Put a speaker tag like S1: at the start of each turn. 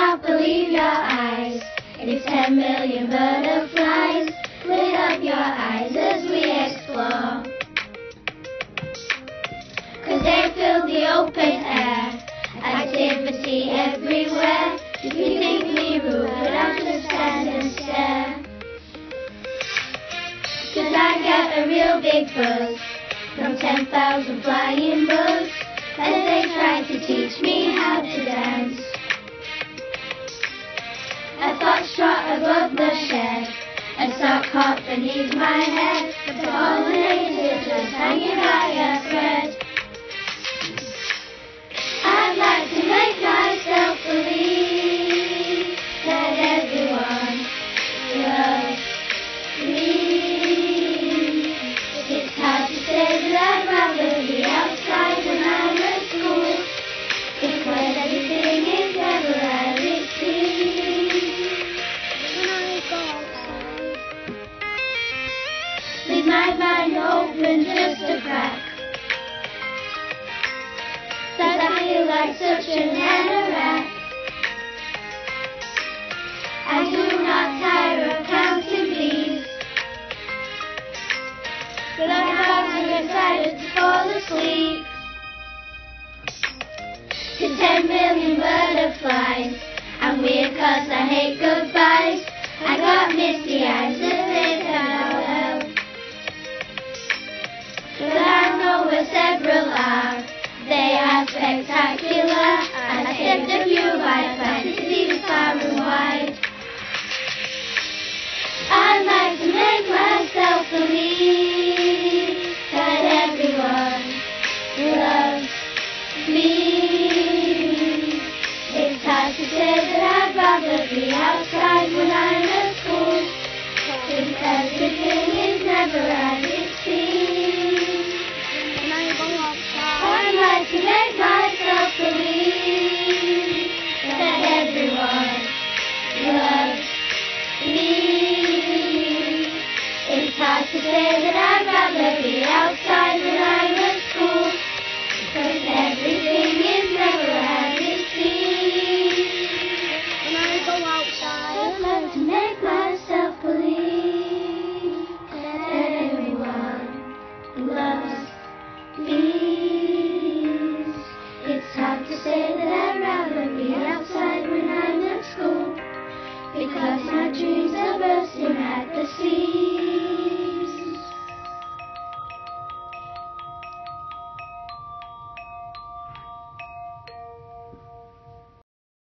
S1: not believe your eyes. and It's ten million butterflies lit up your eyes as we explore. Cause they fill the open air, activity everywhere. You think me rude, but I'm just standing and stare. Cause I got a real big buzz from 10,000 flying bugs as they try to the shed, a sock hop beneath my head, the pollinator just hanging by my mind open just a crack. That I feel like such an anorak. I do not tire of counting bees. But I'm to decided to fall asleep. To ten million butterflies. I'm weird cause I hate goodbyes. I got misty eyes over several hours. They are spectacular and take the view by fantasies far and wide. I'd like to make myself believe that everyone loves me. It's hard to say that I'd rather be say that I'd rather be outside than in a at school. Because everything is never as it seems.
S2: When I go outside,